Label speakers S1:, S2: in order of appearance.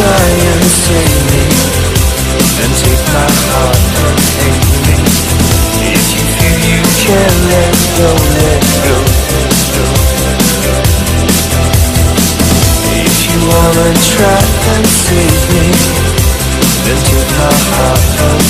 S1: try and save me and take my heart and take me If you feel you can let go, let go, let go, let go. If you wanna try and save me Then take my heart and